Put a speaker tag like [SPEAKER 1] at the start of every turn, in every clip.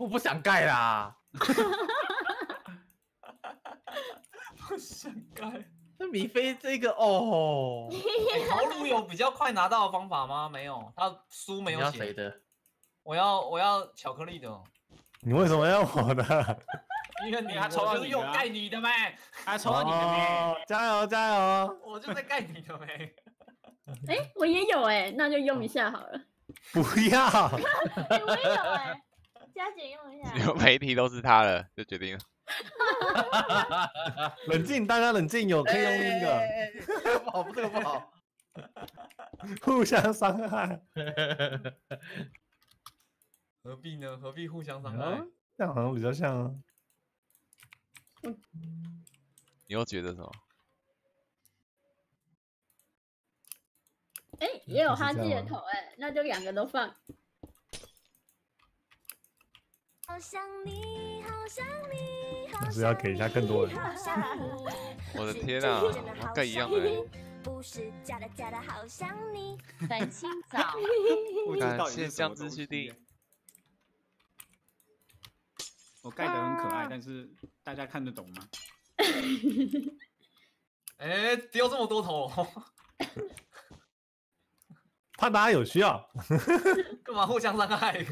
[SPEAKER 1] 我不想盖啦。
[SPEAKER 2] 不想盖。
[SPEAKER 1] 那米菲这个哦，
[SPEAKER 2] 欸头颅有比较快拿到的方法吗？没有，他书没有写。
[SPEAKER 1] 要谁的？
[SPEAKER 2] 我要我要巧克力的，
[SPEAKER 3] 你为什么要我的？
[SPEAKER 2] 因为你
[SPEAKER 4] 他抽到你的啊
[SPEAKER 2] 盖你的呗，
[SPEAKER 4] 他抽到你的没？
[SPEAKER 3] 哦加油加油！
[SPEAKER 2] 我就在盖你的呗。
[SPEAKER 5] 哎，我也有哎，那就用一下好了。
[SPEAKER 3] 不要，
[SPEAKER 6] 哎，我也有哎，佳姐用一下。
[SPEAKER 7] 有每一题都是他了，就决定了。
[SPEAKER 3] 冷静，大家冷静，有可以用另一个，
[SPEAKER 1] 不好，这个不好。
[SPEAKER 3] 互相伤害。
[SPEAKER 2] 何必呢？何必互相伤害
[SPEAKER 3] 啊？这样好像比较像啊。
[SPEAKER 7] 你又觉得什么？
[SPEAKER 5] 哎，也有哈气的头哎，那就两个都放。
[SPEAKER 6] 好想你，好想你，好
[SPEAKER 3] 但是要给一下更多人
[SPEAKER 6] 好想你
[SPEAKER 7] 我的天啊，我盖一样的欸。
[SPEAKER 6] 不是假的假的，好想你。
[SPEAKER 8] 等清早，
[SPEAKER 4] 不知道
[SPEAKER 7] 感谢
[SPEAKER 4] 底是什么
[SPEAKER 7] 酱汁
[SPEAKER 4] 东西
[SPEAKER 7] 续订。
[SPEAKER 4] 我盖的很可爱，但是大家看得懂吗？
[SPEAKER 2] 哎，丢这么多头，
[SPEAKER 3] 怕大家有需要。
[SPEAKER 2] 干嘛互相伤害？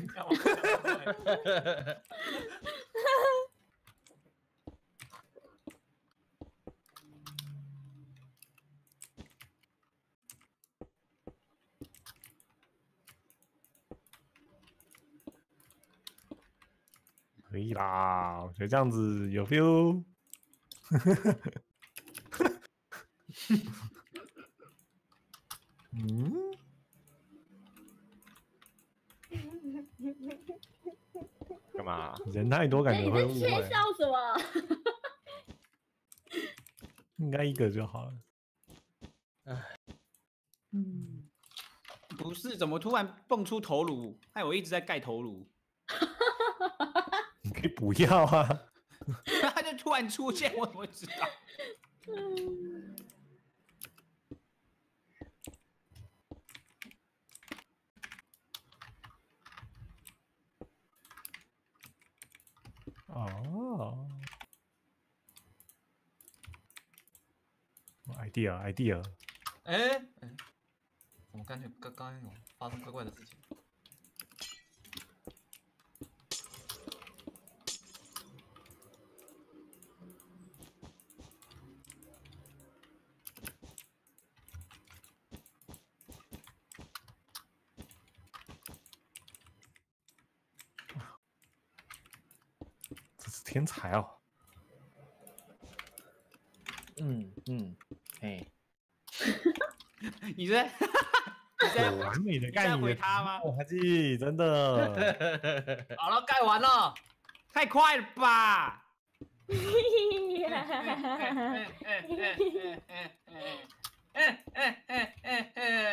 [SPEAKER 3] 可以啦，我觉得这样子有 feel。嗯，
[SPEAKER 7] 干嘛？
[SPEAKER 3] 人太多感
[SPEAKER 5] 哎，
[SPEAKER 3] 觉会误会，
[SPEAKER 5] 笑什么？
[SPEAKER 3] 应该一个就好了。
[SPEAKER 5] 嗯，
[SPEAKER 4] 不是，怎么突然蹦出头颅？害我一直在盖头颅，
[SPEAKER 3] 你可以不要啊。
[SPEAKER 4] 他就突然出现，我怎么会知道？
[SPEAKER 3] 哦，idea idea，
[SPEAKER 2] 哎，哎我感觉刚刚有发生怪怪的事情。
[SPEAKER 3] 天才哦。
[SPEAKER 1] 嗯嗯，哎，
[SPEAKER 4] 你在 你在
[SPEAKER 3] 有完美的盖
[SPEAKER 4] 回他吗？
[SPEAKER 3] 滑稽，真的。
[SPEAKER 2] 好了，盖完了。
[SPEAKER 4] 太快了吧！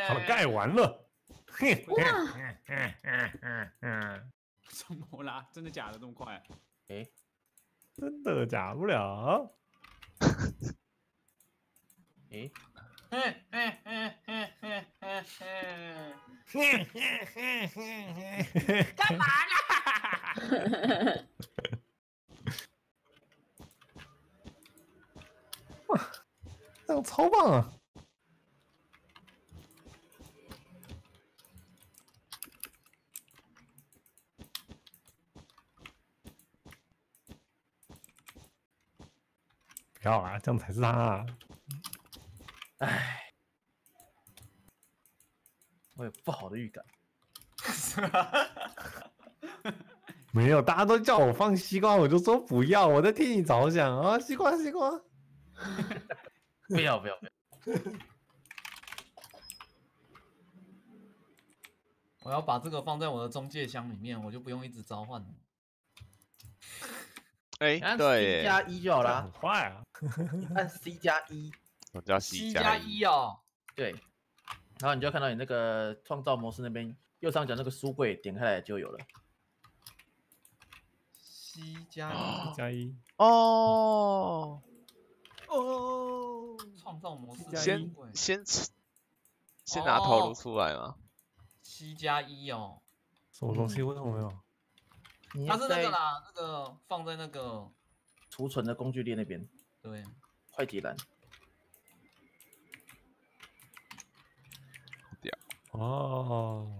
[SPEAKER 3] 好了，盖完了。嘿，
[SPEAKER 4] 怎么啦？真的假的这么快？
[SPEAKER 1] 哎，
[SPEAKER 3] 真的假不了。
[SPEAKER 1] 哎，
[SPEAKER 4] 干嘛啦？
[SPEAKER 3] 这样超棒啊！不要啊，这样才是他、啊。
[SPEAKER 1] 哎，我有不好的预感。
[SPEAKER 3] 没有，大家都叫我放西瓜，我就说不要，我在替你着想啊！西瓜，西瓜。
[SPEAKER 1] 不要不要不要！
[SPEAKER 2] 我要把这个放在我的中介箱里面，我就不用一直召唤了。
[SPEAKER 7] 哎，
[SPEAKER 1] 按
[SPEAKER 7] 对
[SPEAKER 1] C，加一就好
[SPEAKER 3] 很，快啊！
[SPEAKER 1] 按 C 加一，
[SPEAKER 7] 我叫 C
[SPEAKER 2] 加
[SPEAKER 7] 一
[SPEAKER 2] 一。哦，
[SPEAKER 1] 对，然后你就看到你那个创造模式那边右上角那个书柜点开来就有了。
[SPEAKER 2] C 加一
[SPEAKER 3] 加一，
[SPEAKER 7] 哦，
[SPEAKER 4] 哦，
[SPEAKER 2] 创造模式
[SPEAKER 3] 加
[SPEAKER 7] 先先先拿头
[SPEAKER 2] 哦
[SPEAKER 7] 颅出来嘛。
[SPEAKER 2] C 加一哦，
[SPEAKER 3] 什么东西？为什么没有？
[SPEAKER 1] 你
[SPEAKER 2] 它是那个啦，那个放在那个
[SPEAKER 1] 储存的工具列那边，
[SPEAKER 2] 对，
[SPEAKER 1] 快捷栏。
[SPEAKER 3] 哦。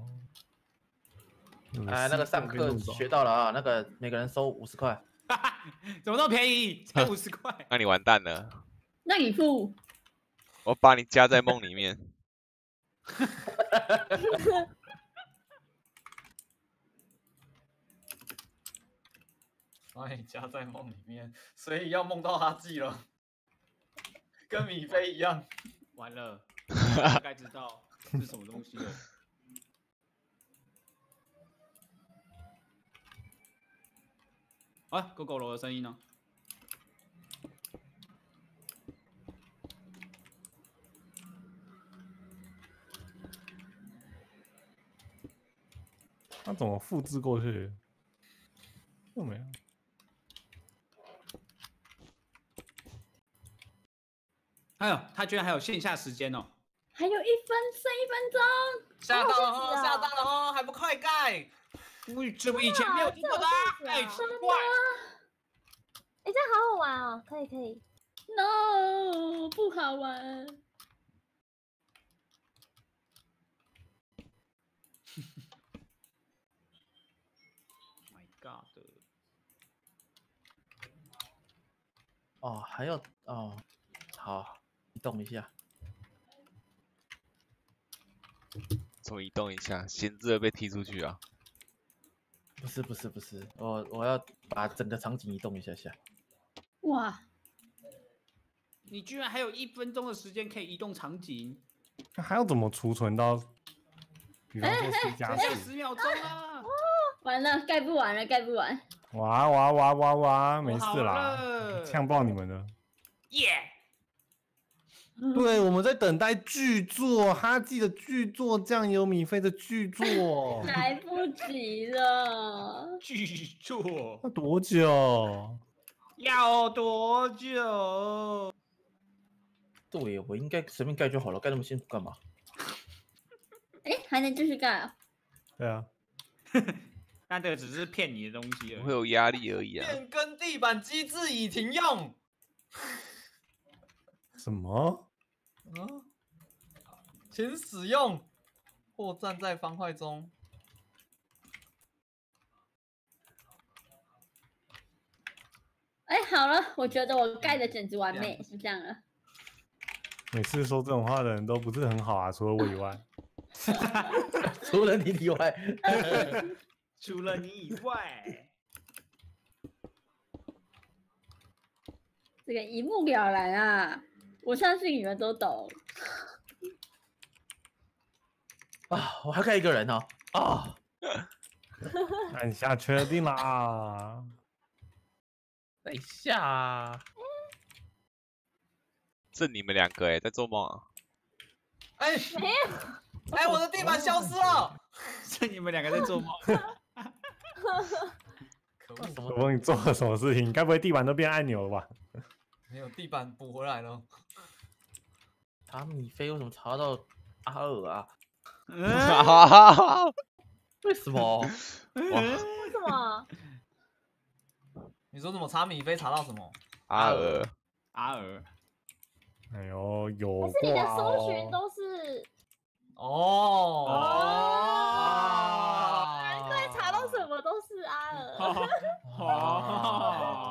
[SPEAKER 1] 哎，那个上课学到了啊，那个每个人收五十块。
[SPEAKER 4] 怎么那么便宜？才 五十块。
[SPEAKER 7] 那你完蛋了，
[SPEAKER 5] 那你付。
[SPEAKER 7] 我把你夹在梦里面。
[SPEAKER 2] 把你夹在梦里面，所以要梦到哈记了，跟米菲一样。
[SPEAKER 4] 完了，大概知道是什么东西了。啊，狗狗楼的声音呢？
[SPEAKER 3] 那怎么复制过去？又没有。
[SPEAKER 4] 他居然还有线下时间哦！
[SPEAKER 5] 还有一分，剩一分钟。
[SPEAKER 2] 下到了哦，下到了哦，还不快盖？
[SPEAKER 4] 喂，这不以前没有听过的啊，
[SPEAKER 6] 这有
[SPEAKER 4] 哎，
[SPEAKER 6] 现实啊
[SPEAKER 4] 奇怪。
[SPEAKER 6] 哎，这样好好玩哦，可以可以。
[SPEAKER 5] No，不好玩。
[SPEAKER 4] My God！
[SPEAKER 1] 哦，还有哦，好，移动一下。
[SPEAKER 7] 怎么移动一下？闲置的被踢出去啊！
[SPEAKER 1] 不是不是不是，我我要把整个场景移动一下下。
[SPEAKER 5] 哇，
[SPEAKER 4] 你居然还有一分钟的时间可以移动场景，
[SPEAKER 3] 那还要怎么储存到？比方说 C 加
[SPEAKER 4] 只有，十秒钟啊！
[SPEAKER 5] 完了，盖不完了，盖不完。
[SPEAKER 3] 哇哇哇哇哇，没事啦，
[SPEAKER 4] 了
[SPEAKER 3] 呛爆你们了。
[SPEAKER 4] 耶！
[SPEAKER 3] 对，我们在等待巨作，哈记的巨作，酱油米菲的巨作，
[SPEAKER 5] 来不及了。
[SPEAKER 4] 巨作
[SPEAKER 3] 要多久？
[SPEAKER 4] 要多久？
[SPEAKER 1] 对，我应该随便盖就好了，盖那么辛苦干嘛？
[SPEAKER 5] 哎，还能继续盖啊？
[SPEAKER 3] 对啊，
[SPEAKER 4] 那这个只是骗你的东西而已。
[SPEAKER 7] 会有压力而已啊。
[SPEAKER 2] 变更地板机制已停用。
[SPEAKER 3] 什么？
[SPEAKER 2] 嗯，请使用或站在方块中。
[SPEAKER 5] 哎，好了，我觉得我盖的简直完美，是这样了。
[SPEAKER 3] 每次说这种话的人都不是很好啊，除了我以外。
[SPEAKER 1] 除了你以外，
[SPEAKER 4] 除了你以外，
[SPEAKER 5] 这个一目了然啊！我相信你们都懂。
[SPEAKER 1] 啊，我还盖一个人哦。啊，
[SPEAKER 3] 按下确定啦。
[SPEAKER 1] 等一下啊，
[SPEAKER 7] 这你们两个哎，在做梦啊？
[SPEAKER 2] 哎，哎，我的地板消失了。
[SPEAKER 4] 是你们两个在做梦。
[SPEAKER 2] 可恶，
[SPEAKER 1] 什么
[SPEAKER 3] 我帮你做了什么事情？该不会地板都变按钮了吧？
[SPEAKER 2] 没有地板补回来了。
[SPEAKER 1] 塔米菲为什么查到阿尔啊？
[SPEAKER 4] 嗯
[SPEAKER 1] 为什么？
[SPEAKER 7] 哇，
[SPEAKER 6] 为什么？
[SPEAKER 2] 你说怎么查米菲查到什么？
[SPEAKER 7] 阿尔，
[SPEAKER 4] 阿尔，
[SPEAKER 3] 哎呦，有
[SPEAKER 6] 可是你的搜寻
[SPEAKER 3] 哦。
[SPEAKER 6] 都是，
[SPEAKER 2] 哦
[SPEAKER 6] 哦难怪查到什么都是阿尔。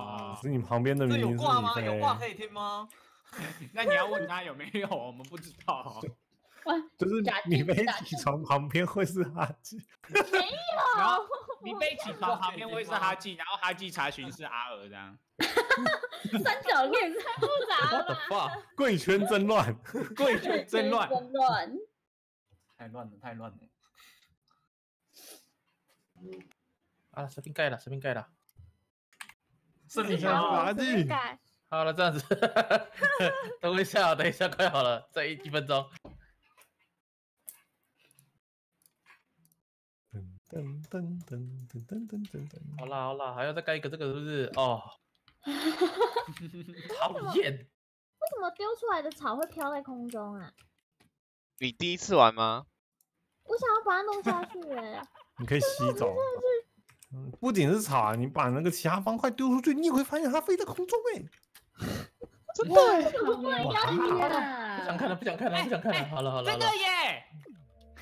[SPEAKER 4] 哦，
[SPEAKER 3] 是你旁边的
[SPEAKER 2] 这
[SPEAKER 3] 明明是
[SPEAKER 2] 有挂吗？有挂可，以听吗？
[SPEAKER 4] 那你要问他有没有，我们不知道。
[SPEAKER 3] 就是
[SPEAKER 5] 假
[SPEAKER 3] 米菲
[SPEAKER 5] 定假
[SPEAKER 3] 起床旁边会是哈基。
[SPEAKER 4] 然后你被起床旁边会是哈基，然后哈基查询是阿尔这样。
[SPEAKER 5] 三角恋太复杂了
[SPEAKER 1] the
[SPEAKER 5] 吧
[SPEAKER 1] ？fuck？
[SPEAKER 3] 贵圈真乱，
[SPEAKER 4] 贵圈真乱，
[SPEAKER 5] 争乱。
[SPEAKER 2] 太乱了，太乱了。
[SPEAKER 1] 啊，随便盖了，随便盖了。
[SPEAKER 2] 是你
[SPEAKER 1] 好了，这样子，等我一下哦，等一下，快好了，再一一分钟。
[SPEAKER 3] 噔噔噔噔噔噔噔噔噔。
[SPEAKER 1] 好啦好啦，还要再盖一个这个是不是？哦，讨厌。
[SPEAKER 6] 为什么丢出来的草会飘在空中啊？
[SPEAKER 7] 你第一次玩吗？
[SPEAKER 6] 我想要把它弄下去哎、
[SPEAKER 3] 你可以吸走。嗯不仅是草啊，你把那个其他方块丢出去，你也会发现它飞在空中哎、
[SPEAKER 5] 真的，
[SPEAKER 1] 不！想看了，不想看了，不想看了。好了好了，
[SPEAKER 4] 真的耶！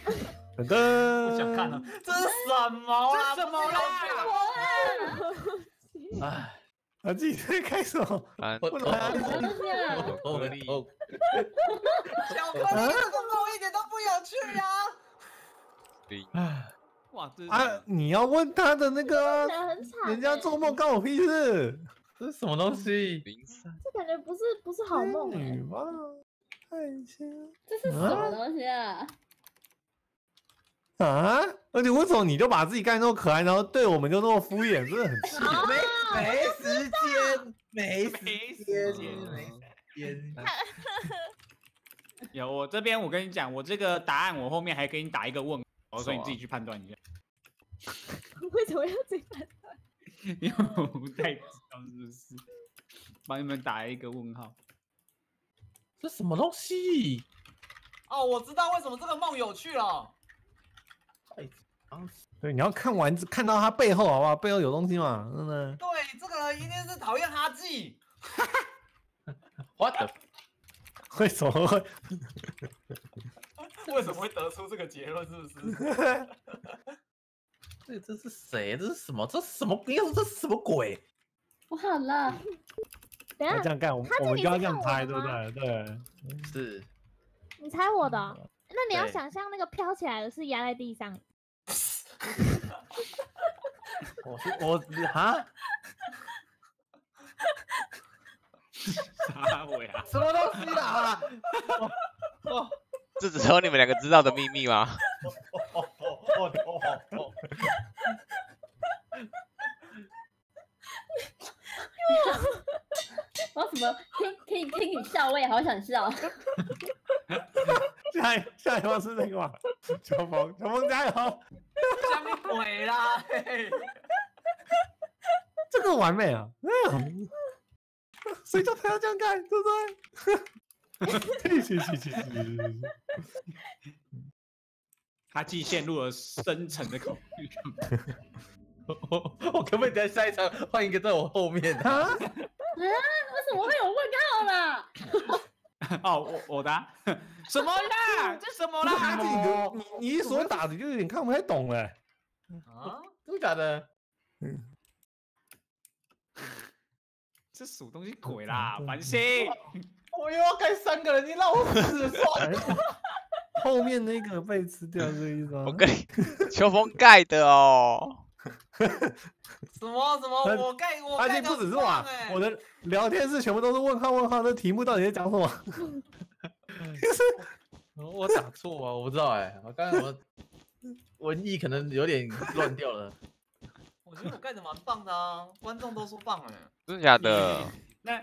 [SPEAKER 3] 噔噔，
[SPEAKER 2] 不想看了，这是什么啦？
[SPEAKER 4] 这什么啦
[SPEAKER 1] 哎，
[SPEAKER 3] 啊，自己在开
[SPEAKER 5] 什么东西啊？
[SPEAKER 1] 哦
[SPEAKER 7] 合力
[SPEAKER 1] 哦，
[SPEAKER 2] 巧克力这个梦一点都不有趣呀、
[SPEAKER 7] 零
[SPEAKER 1] 哎，
[SPEAKER 4] 哇，这是
[SPEAKER 3] 啊！你要问他的那个啊，
[SPEAKER 5] 很惨欸，
[SPEAKER 3] 人家做梦关我屁事。
[SPEAKER 1] 这是什么东西？
[SPEAKER 7] 零三，
[SPEAKER 5] 这感觉不是不是好梦哎，
[SPEAKER 3] 女吧，爱情
[SPEAKER 5] 这是什么东西啊？
[SPEAKER 3] 啊！而且为什么你就把自己干那么可爱，然后对我们就那么敷衍，真的很气。
[SPEAKER 1] 没没时间，没
[SPEAKER 4] 没时
[SPEAKER 1] 间，
[SPEAKER 4] 间
[SPEAKER 1] 没时间。
[SPEAKER 4] 有我这边，我跟你讲，我这个答案我后面还给你打一个问号，所以你自己去判断一下。
[SPEAKER 5] 为什么要这样？
[SPEAKER 4] 因为我不太知道是不是，帮你们打一个问号。
[SPEAKER 1] 这什么东西？
[SPEAKER 2] 哦，我知道为什么这个梦有趣了。
[SPEAKER 1] 太长
[SPEAKER 3] 对，你要看完看到他背后好不好？背后有东西嘛，真的。
[SPEAKER 2] 对，这个人一定是讨厌哈记。
[SPEAKER 1] what the？
[SPEAKER 3] 为什么会？
[SPEAKER 2] 为什么会得出这个结论？是不是？
[SPEAKER 1] 这这是谁？这是什么？这是什么？应该说这是什么鬼？
[SPEAKER 5] 我好了，
[SPEAKER 8] 等下
[SPEAKER 3] 这样干，我我们就要这样猜，
[SPEAKER 8] 的
[SPEAKER 3] 对不
[SPEAKER 8] 吗
[SPEAKER 3] 对？对。
[SPEAKER 1] 是
[SPEAKER 8] 你猜我的哦，那你要想象那个飘起来的是压在地上，
[SPEAKER 1] 我是我哈？
[SPEAKER 4] 啥鬼啊？
[SPEAKER 1] 什么东西啦？哦
[SPEAKER 7] 这只有你们两个知道的秘密吗？
[SPEAKER 5] 我怎么听听听你笑，我也好想笑。
[SPEAKER 3] 下一下一方是那个嘛？乔峰，乔峰加油！
[SPEAKER 2] 下面鬼啦！
[SPEAKER 3] 这个完美啊！嗯，谁叫他要这样干，对不对？去去去去去去去！
[SPEAKER 4] 他既陷入了深沉的恐惧。
[SPEAKER 1] 我我可不可以在下一场换一个在我后面的？
[SPEAKER 3] 啊，
[SPEAKER 5] 为什么会有问号啦？
[SPEAKER 4] 哦，我我的啊 什么啦？这什么啦？
[SPEAKER 3] 你的你你一所打的就有点看不太懂了。
[SPEAKER 2] 啊，
[SPEAKER 1] 真的假的？
[SPEAKER 4] 这属东西鬼啦，繁星。
[SPEAKER 1] 我又要盖三个人，你让我死算了。
[SPEAKER 3] 后面那个被吃掉这个意思吗？
[SPEAKER 7] 我跟你秋风盖的哦，
[SPEAKER 2] 什 么什么？我盖我
[SPEAKER 3] 而且
[SPEAKER 2] 盖的
[SPEAKER 3] 不只是我我的聊天室全部都是问号问号，那题目到底在讲什么？
[SPEAKER 1] 我打错啊，我不知道哎、我刚才我文艺可能有点乱掉了。
[SPEAKER 2] 我觉得我盖的蛮棒的啊，观众都说棒哎。
[SPEAKER 7] 真的假的？
[SPEAKER 4] 那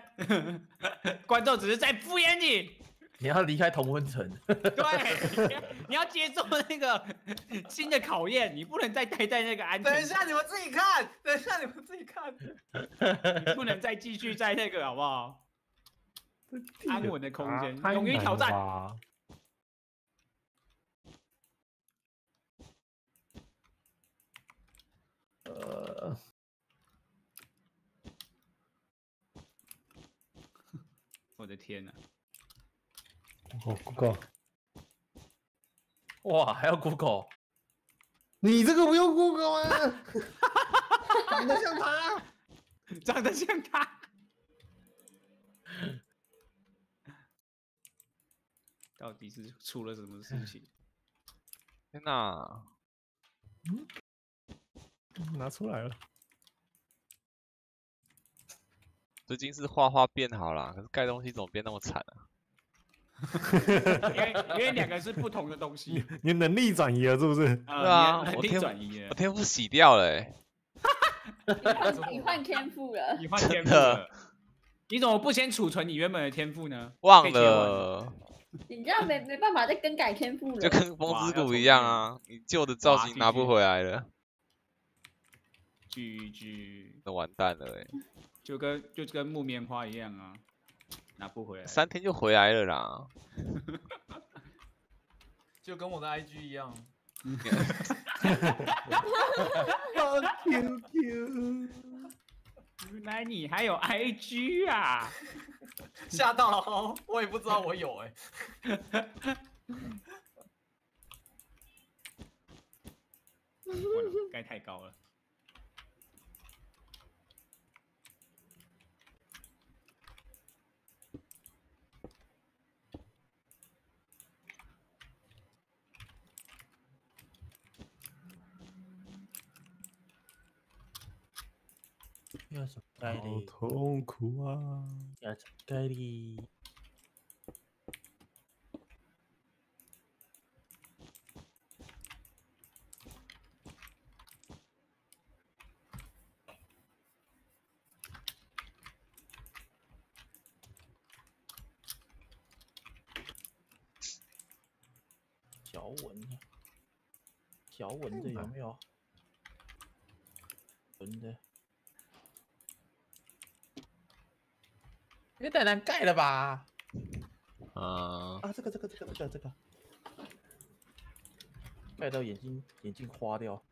[SPEAKER 4] 观众只是在敷衍你，
[SPEAKER 1] 你要离开同温层，
[SPEAKER 4] 对，你要接受那个新的考验，你不能再待在那个安全，
[SPEAKER 2] 等一下你们自己看，等一下你们自己看。
[SPEAKER 4] 你不能再继续在那个好不好？安稳的空间勇于挑战
[SPEAKER 1] 呃，
[SPEAKER 4] 的天哪！
[SPEAKER 3] 哦，Google，
[SPEAKER 1] 哇，还要 Google，
[SPEAKER 3] 你这个不用 Google 吗？长得像他。
[SPEAKER 4] 长得像他。到底是出了什么事情？
[SPEAKER 7] 天哪！
[SPEAKER 3] 拿出来了。
[SPEAKER 7] 最近是画画变好了，可是盖东西怎么变那么惨啊？
[SPEAKER 4] 因为因为两个是不同的东西，
[SPEAKER 3] 你能力转移了是不是？
[SPEAKER 4] 呃
[SPEAKER 7] 对啊
[SPEAKER 4] 能力
[SPEAKER 7] 我天
[SPEAKER 4] 转移了。
[SPEAKER 7] 我，天赋洗掉了欸，
[SPEAKER 5] 你换你换天赋了，
[SPEAKER 4] 你换天赋
[SPEAKER 7] 真的。
[SPEAKER 4] 了。你怎么不先储存你原本的天赋呢？
[SPEAKER 7] 忘了，
[SPEAKER 5] 你这样没没办法再更改天赋了。
[SPEAKER 7] 就跟风之谷一样啊，你旧的造型拿不回来了
[SPEAKER 4] ，GG，
[SPEAKER 7] 那完蛋了哎，
[SPEAKER 4] 就跟就跟木棉花一样啊，拿不回来。
[SPEAKER 7] 三天就回来了啦。
[SPEAKER 2] 就跟我的 IG 一样，
[SPEAKER 3] 哈哈哈哈哈 QQ，
[SPEAKER 4] 原来你还有 IG 啊？
[SPEAKER 2] 吓到了哦，我也不知道我有哎、
[SPEAKER 4] 完了盖太高了。
[SPEAKER 1] 要什么盖
[SPEAKER 3] 好
[SPEAKER 1] 哩？
[SPEAKER 3] 痛苦啊！
[SPEAKER 1] 要什么盖哩？条纹呢？条纹的有没有？纹的。也太难盖了吧！
[SPEAKER 7] 嗯，
[SPEAKER 1] 啊，这个这个这个这个这个，盖到眼睛眼睛花掉。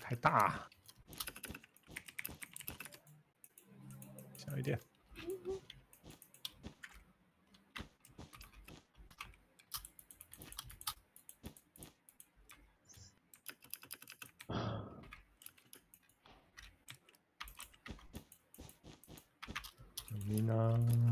[SPEAKER 3] 太大，小一点。Nina.